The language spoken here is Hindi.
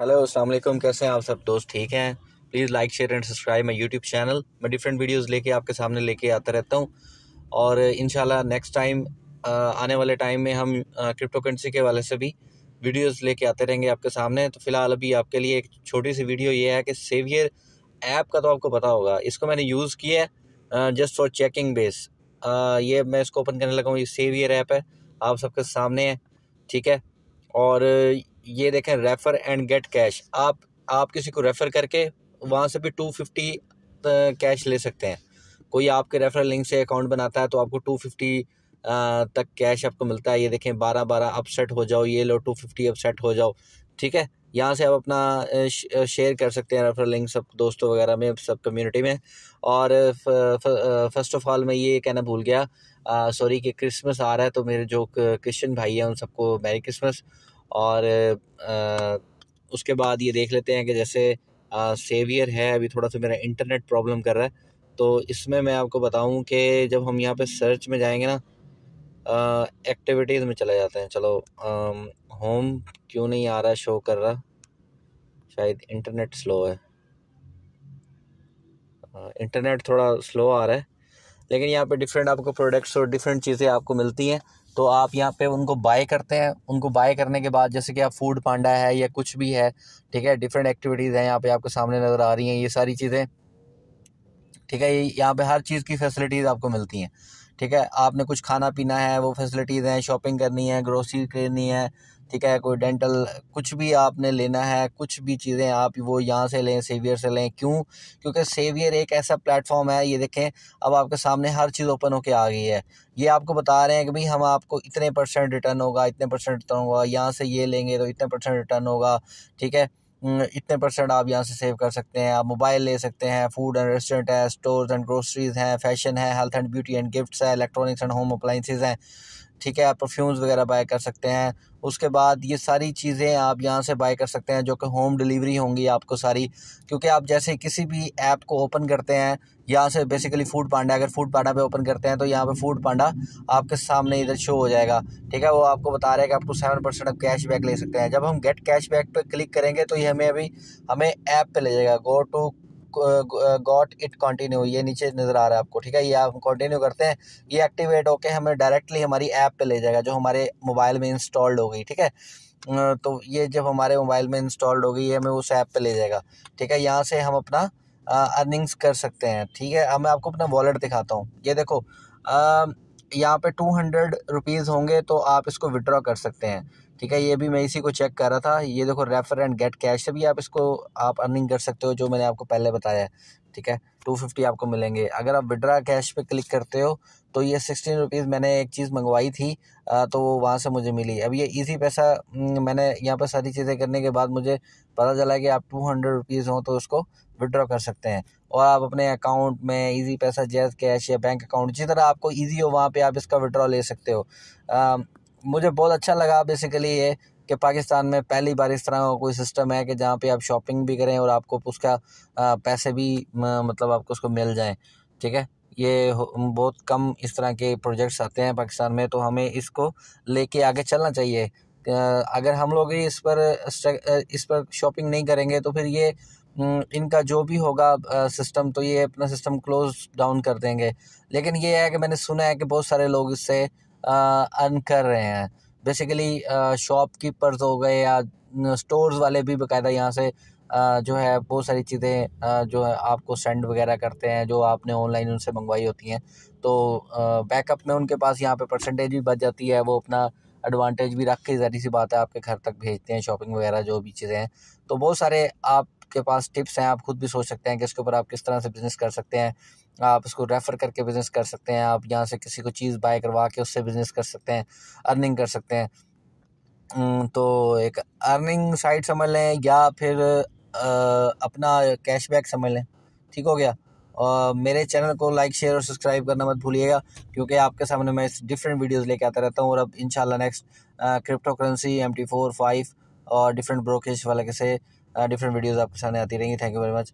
हेलो वालेकुम कैसे हैं आप सब? दोस्त ठीक हैं? Please like share and subscribe my YouTube channel मैं डिफरेंट वीडियोस लेके आपके सामने लेके आता रहता हूँ। और इन नेक्स्ट टाइम आने वाले टाइम में हम क्रिप्टो करेंसी के वाले से भी वीडियोस लेके आते रहेंगे आपके सामने। तो फ़िलहाल अभी आपके लिए एक छोटी सी वीडियो ये है कि सेवियर ऐप का तो आपको पता होगा। इसको मैंने यूज़ किया है जस्ट फॉर चेकिंग बेस ये मैं इसको ओपन करने लगा हूँ। ये सेवियर ऐप है। आप सबके सामने है। ठीक है? और ये देखें रेफ़र एंड गेट कैश आप आप किसी को रेफ़र करके वहाँ से भी टू फिफ्टी कैश ले सकते हैं। कोई आपके रेफरल लिंक से अकाउंट बनाता है तो आपको टू फिफ्टी तक कैश आपको मिलता है। ये देखें, बारह बारह अपसेट हो जाओ, ये लो टू फिफ्टी अपसेट हो जाओ। ठीक है? यहाँ से आप अपना शेयर कर सकते हैं रेफरल लिंक सब दोस्तों वगैरह में, सब कम्युनिटी में। और फ़र्स्ट ऑफ़ ऑल मैं ये कहना भूल गया सॉरी कि क्रिसमस आ रहा है तो मेरे जो क्रिश्चियन भाई हैं, उन सबको मैरी क्रिसमस और उसके बाद ये देख लेते हैं कि जैसे सेवियर है, अभी थोड़ा सा मेरा इंटरनेट प्रॉब्लम कर रहा है तो इसमें मैं आपको बताऊँ कि जब हम यहाँ पे सर्च में जाएँगे ना एक्टिविटीज़ में चले जाते हैं। चलो होम क्यों नहीं आ रहा, शो कर रहा? शायद इंटरनेट स्लो है। इंटरनेट थोड़ा स्लो आ रहा है, लेकिन यहाँ पे डिफरेंट आपको प्रोडक्ट्स और डिफरेंट चीज़ें आपको मिलती हैं। तो आप यहाँ पे उनको बाय करते हैं। उनको बाय करने के बाद जैसे कि आप फ़ूड पांडा है या कुछ भी है, ठीक है डिफरेंट एक्टिविटीज़ हैं यहाँ पे आपके सामने नज़र आ रही हैं, ये सारी चीज़ें, ठीक है यहाँ पे हर चीज़ की फैसिलिटीज़ आपको मिलती हैं। ठीक है? आपने कुछ खाना पीना है, वो फैसिलिटीज़ हैं शॉपिंग करनी है ग्रोसरी करनी है, ठीक है? कोई डेंटल कुछ भी आपने लेना है, कुछ भी चीज़ें आप वो यहाँ से लें सेवियर से लें, क्यों? क्योंकि सेवियर एक ऐसा प्लेटफॉर्म है, ये देखें, अब आपके सामने हर चीज़ ओपन होके आ गई है। ये आपको बता रहे हैं कि भाई हम आपको इतने परसेंट रिटर्न होगा, इतने परसेंट रिटर्न होगा, यहाँ से ये लेंगे तो इतने परसेंट रिटर्न होगा, ठीक है? इतने परसेंट आप यहाँ से सेव कर सकते हैं। आप मोबाइल ले सकते हैं। फ़ूड एंड रेस्टोरेंट है स्टोर्स एंड ग्रोसरीज हैं फ़ैशन है health and beauty and gifts है इलेक्ट्रॉनिक्स एंड होम अप्लाइंसेज हैं। ठीक है, आप परफ्यूम्स वगैरह बाय कर सकते हैं। उसके बाद ये सारी चीज़ें आप यहाँ से बाय कर सकते हैं, जो कि होम डिलीवरी होंगी आपको सारी। क्योंकि आप जैसे किसी भी ऐप को ओपन करते हैं, यहाँ से बेसिकली फ़ूड पांडा अगर फ़ूड पांडा पे ओपन करते हैं तो यहाँ पे फ़ूड पांडा आपके सामने इधर शो हो जाएगा। ठीक है, वो आपको बता रहा है कि आपको सेवन परसेंट आप कैश बैक ले सकते हैं। जब हम गेट कैश बैक पे क्लिक करेंगे तो ये हमें अभी, हमें ऐप पे ले जाएगा। Go to got it continue ये नीचे नज़र आ रहा है आपको, ठीक है? ये आप कंटिन्यू करते हैं, ये एक्टिवेट होके हमें डायरेक्टली हमारी ऐप पे ले जाएगा, जो हमारे मोबाइल में इंस्टॉल्ड हो गई, ठीक है? तो ये जब हमारे मोबाइल में इंस्टॉल्ड हो गई है हमें उस ऐप पे ले जाएगा, ठीक है? यहाँ से हम अपना अर्निंग्स कर सकते हैं, ठीक है? मैं आपको अपना वॉलेट दिखाता हूँ, ये देखो यहाँ पे टू हंड्रेड रुपीज़ होंगे तो आप इसको विड्रॉ कर सकते हैं। ठीक है, ये भी मैं इसी को चेक कर रहा था। ये देखो रेफर एंड गेट कैश से भी आप इसको, आप अर्निंग कर सकते हो, जो मैंने आपको पहले बताया ठीक है? टू फिफ्टी आपको मिलेंगे। अगर आप विड्रा कैश पे क्लिक करते हो तो ये सिक्सटीन रुपीज़ मैंने एक चीज़ मंगवाई थी तो वो वहाँ से मुझे मिली। अब ये इजी पैसा मैंने यहाँ पर सारी चीज़ें करने के बाद मुझे पता चला कि आप टू हंड्रेड रुपीज़ हो तो उसको विड्रॉ कर सकते हैं। और आप अपने अकाउंट में इजी पैसा जैज कैश या बैंक अकाउंट जिस तरह आपको ईजी हो, वहाँ पे आप इसका विड्रॉ ले सकते हो। मुझे बहुत अच्छा लगा बेसिकली ये कि पाकिस्तान में पहली बार इस तरह का कोई सिस्टम है कि जहाँ पे आप शॉपिंग भी करें और आपको उसका पैसे भी मतलब आपको उसको मिल जाएँ, ठीक है? ये बहुत कम इस तरह के प्रोजेक्ट्स आते हैं पाकिस्तान में तो हमें इसको लेके आगे चलना चाहिए। अगर हम लोग इस पर इस पर शॉपिंग नहीं करेंगे तो फिर ये इनका जो भी होगा सिस्टम तो ये अपना सिस्टम क्लोज डाउन कर देंगे। लेकिन ये है कि मैंने सुना है कि बहुत सारे लोग इससे अर्न कर रहे हैं। बेसिकली शॉपकीपर्स हो गए या स्टोर्स वाले भी बाकायदा यहाँ से जो है, बहुत सारी चीज़ें जो है, आपको सेंड वगैरह करते हैं, जो आपने ऑनलाइन उनसे मंगवाई होती हैं। तो बैकअप में उनके पास यहाँ पे परसेंटेज भी बच जाती है, वो अपना एडवांटेज भी रख के ज़ाहिर सी बात है, आपके घर तक भेजते हैं शॉपिंग वगैरह, जो भी चीज़ें हैं। तो बहुत सारे आपके पास टिप्स हैं, आप खुद भी सोच सकते हैं कि इसके ऊपर आप किस तरह से बिज़नेस कर सकते हैं। आप उसको रेफ़र करके बिज़नेस कर सकते हैं, आप यहाँ से किसी को चीज़ बाय करवा के उससे बिज़नेस कर सकते हैं अर्निंग कर सकते हैं। तो एक अर्निंग साइट समझ लें या फिर अपना कैशबैक समझ लें, ठीक हो गया? और मेरे चैनल को लाइक शेयर और सब्सक्राइब करना मत भूलिएगा, क्योंकि आपके सामने मैं डिफरेंट वीडियोस लेके आता रहता हूँ और अब इंशाल्लाह next cryptocurrency M T four five और डिफरेंट ब्रोकेज वाले से डिफरेंट वीडियोज़ आपके सामने आती रहेंगी. Thank you very much